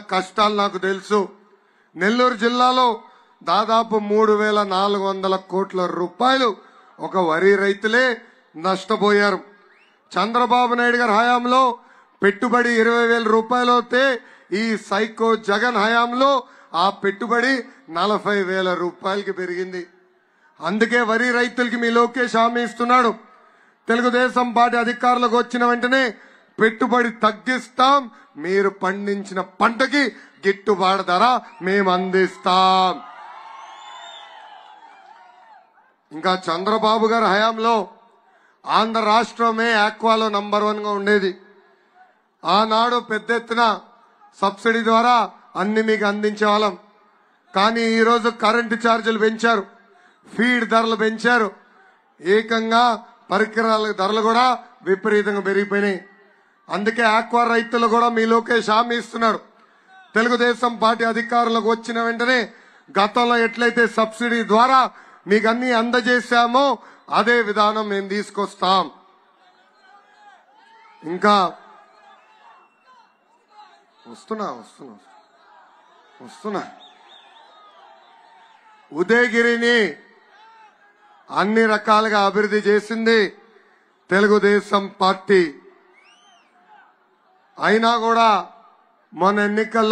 కష్టాలు నాకు తెలుసు. నెల్లూరు జిల్లాలో దాదాపు మూడు వేల నాలుగు వందల కోట్ల రూపాయలు ఒక వరి రైతులే నష్టపోయారు. చంద్రబాబు నాయుడు గారి హయాంలో పెట్టుబడి ఇరవై వేల రూపాయలు అయితే ఈ సైకో జగన్ హయాంలో ఆ పెట్టుబడి నలభై వేల రూపాయలకి పెరిగింది. అందుకే వరి రైతులకి మీ లోకేష్ హామీ ఇస్తున్నాడు. తెలుగుదేశం పార్టీ అధికారులకు వచ్చిన వెంటనే పెట్టుబడి తగ్గిస్తాం మీరు పండించిన పంటకి గిట్టుబాటు ధర మేము అందిస్తాం. ఇంకా చంద్రబాబు గారి హయాంలో ఆంధ్ర రాష్ట్రమే ఆక్వాలో నంబర్ వన్గా ఉండేది. ఆనాడు పెద్ద ఎత్తున సబ్సిడీ ద్వారా అన్ని మీకు అందించే వాళ్ళం. కానీ ఈరోజు కరెంటు ఛార్జీలు పెంచారు ఫీడ్ ధరలు పెంచారు. ఏకంగా పరికరాల ధరలు కూడా విపరీతంగా పెరిగిపోయినాయి. అందుకే ఆక్వా రైతులు కూడా మీ లోకేష్ హామీ ఇస్తున్నారు. తెలుగుదేశం పార్టీ అధికారులకు వచ్చిన వెంటనే గతంలో ఎట్లయితే సబ్సిడీ ద్వారా మీకు అన్ని అందజేశామో అదే విధానం మేము తీసుకొస్తాం. ఇంకా వస్తున్నా వస్తున్నా వస్తున్నా. ఉదయగిరిని అన్ని రకాలుగా అభివృద్ధి చేసింది తెలుగుదేశం పార్టీ. అయినా కూడా మన ఎన్నికల్లో